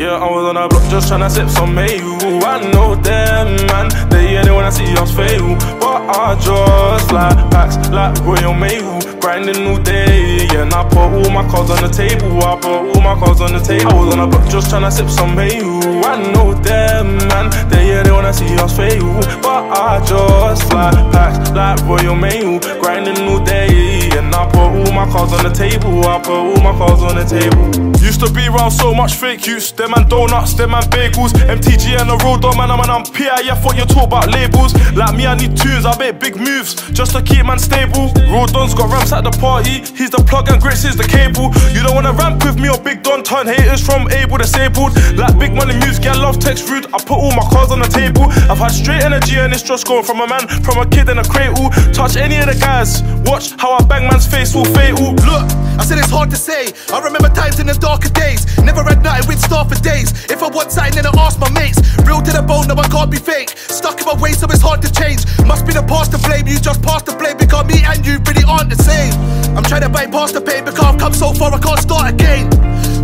Yeah, I was on a block just tryna sip some Mayu. I know them, man. They yeah, they wanna see us fail. But I just like packs like Royal Mayu. Grinding all day, yeah, and I put all my cards on the table. I put all my cards on the table. I was on a block just tryna sip some Mayu. I know them, man. They yeah, they wanna see us fail. But I just fly packs like Royal Mayu. Grinding all day, and I put all my cards on the table. I put all my cards on the table. Used to be around so much fake use. Them man donuts, them man bagels. MTG and the road dog, man, I'm an I'm PIF. What you talk about labels? Like me, I need tunes. I make big moves just to keep man stable. Road Don's got ramps at the party. He's the plug and Grits is the cable. You don't wanna ramp with me or Big Don. Turn haters from able to disabled. Like big money music, I love text rude. I put all my cards on the table. I've had straight energy and it's just going from a man, from a kid in a cradle. Touch any of the guys. Watch how I bang man's face all fatal. Look, I said it's hard to say. I remember times in the darker days. Never had nothing with star for days. If I want something, then I ask my mates. Real to the bone, no, I can't be fake. Stuck in my way, so it's hard to change. Must be the past to blame. You just passed the blame because me and you really aren't the same. I'm trying to bypass the pain because I've come so far, I can't start again.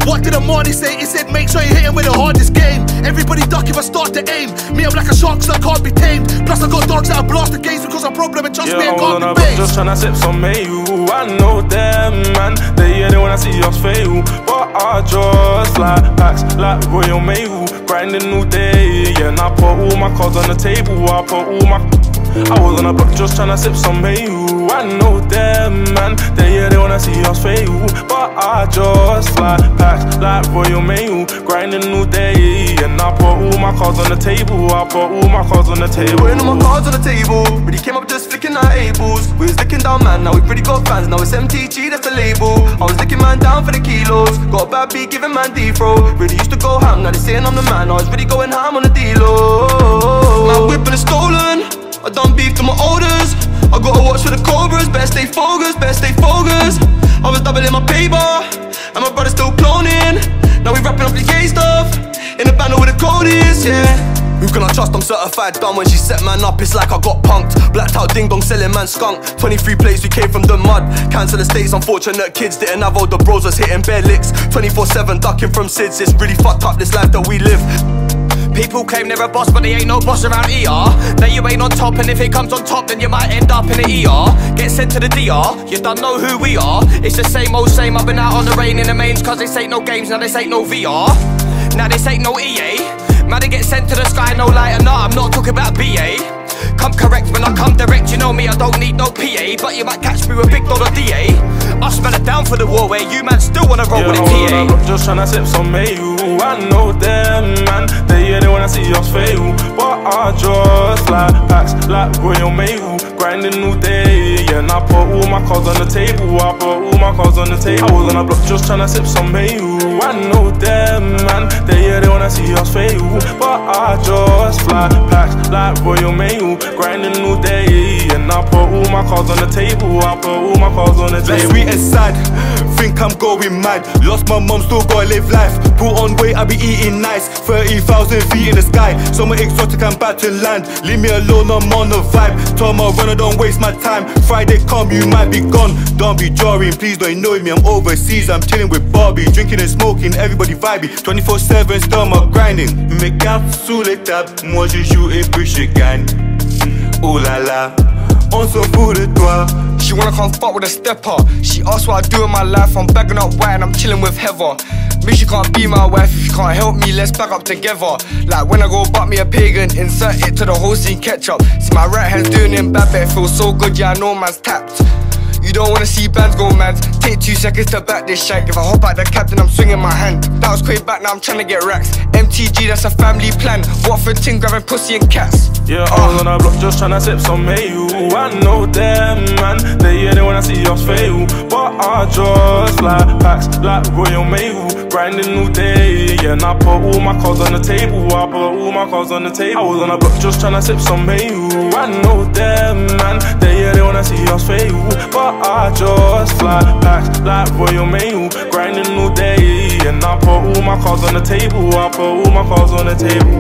What did the money say? He said, make sure you hit him with the hardest game. Everybody duck if I start to aim. Me, I'm like a shark, so I can't be tamed. Plus, I got dogs that blast the games because I'm problem and trust Yeah, me, I I can't on a be based. just tryna sip some Mayu. I know them, man. They yeah, they wanna see us fail. But I just like packs like Royal Mayu. Grinding all day, yeah, and I put all my cards on the table. I put all my. I was on a block just tryna sip some Mayu. I know them, man. They yeah, they wanna see us fail. But I just fly packs like Royal Mayu. Grinding all day, and I put all my cards on the table. I put all my cards on the table. Putting all my cards on the table. Really came up just flicking our ables. We was looking down, man. Now we pretty got fans. Now it's MTG, that's the label. I was looking man down for the kilos. Got a bad beat, giving man D-throw. Really used to go ham. Now they saying I'm the man. I was really going ham on the D-lo. Oh. My whip is stolen. I done beef to my orders. I got a watch for the Cobras. Best stay focused, best stay focused. I was doubling my paper. And my brother still cloning. Now we wrapping up the gay stuff. In the banner with the code is, yeah. Who can I trust? I'm certified done when she set man up. It's like I got punked. Blacked out ding dong selling man skunk. 23 plays, we came from the mud. Cancel the states, unfortunate kids didn't have all the bros was hitting bare licks. 24 7 ducking from SIDS. It's really fucked up this life that we live. People claim they're a boss, but they ain't no boss around ER. Now you ain't on top, and if it comes on top, then you might end up in the ER. Get sent to the DR, you don't know who we are. It's the same old same, I've been out on the rain in the mains, cause this ain't no games, now this ain't no VR. Now this ain't no EA. Man, they get sent to the sky, no light, nah, I'm not talking about BA. Come correct when I come direct, you know me, I don't need no PA. But you might catch me with Big Dollar DA. Us man are down for the war, where you man still wanna roll Yeah, with I a was on a TA. block just tryna sip some Mayu. I know them, man. They yeah, they wanna see us fail. But I just like packs like Royal Mayu. Grinding all day, yeah, and I put all my cards on the table. I put all my cards on the table. I was on a block just tryna sip some Mayu. I know them, man. They yeah, they wanna see us fail. But I just fly packs like Royal Mayu. Grinding all day, and I put all my cards on the table. I put all my cards on the table. sweet and sad, think I'm going mad. Lost my mum, still gotta live life. Put on weight, I be eating nice. 30,000 feet in the sky. Somewhere exotic, I'm back to land. Leave me alone, I'm on the vibe. Runner, don't waste my time. Friday come, you might be gone. Don't be jarring, please don't annoy me. I'm overseas, I'm chilling with Barbie. Drinking and smoking, everybody vibey. 24 7, still my grinding. Mes cartes sous les tables, moi je joue et puis je gagne. Oh la la, on s'en fout de toi. She wanna come fuck with a stepper. She asked what I do in my life. I'm bagging up and I'm chilling with Heather. Bitch, you can't be my wife if you can't help me. Let's back up together. Like when I go butt me a pagan, insert it to the whole scene ketchup. See my right hand's doing in bad, but it feels so good. Yeah, I know man's tapped. You don't wanna see bands go mad. Take two seconds to back this shank. If I hop out the captain, I'm swinging my hand. That was quick back, now I'm trying to get racks. MTG, that's a family plan. What Watford ting grabbing pussy and cats. Yeah, I was ah. on a block just trying to sip some Mayu. I know them, man. They yeah, they wanna see us fail. But I just fly packs like Royal Mayu. Grinding all day, and I put all my cards on the table. I put all my cards on the table. I was on a block just tryna sip some Mayu. I know them, man. They yeah, they wanna see us fail. But I just fly packs like Royal Mayu. Grinding all day, and I put all my cards on the table. I put all my cards on the table.